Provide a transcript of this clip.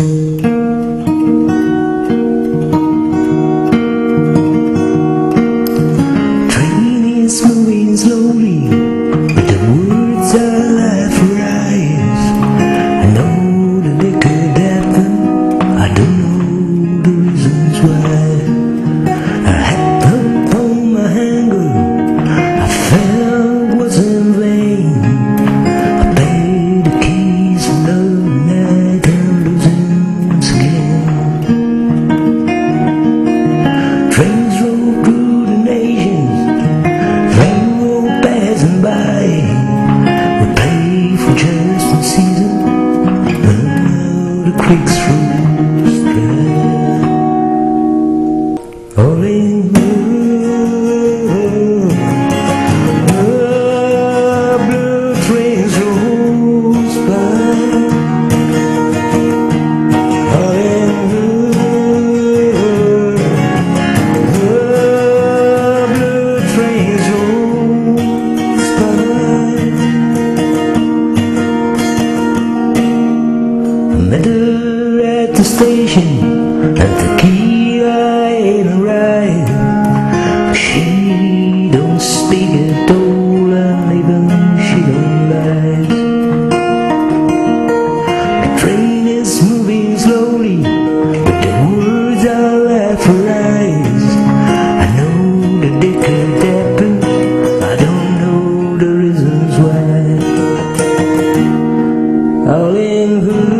Train creeks rose dry. All in the station at the key I ain't arrived. She don't speak at all, and even she don't lie. The train is moving slowly, but the words are left for eyes. I know the it could happen, I don't know the reasons why. All in who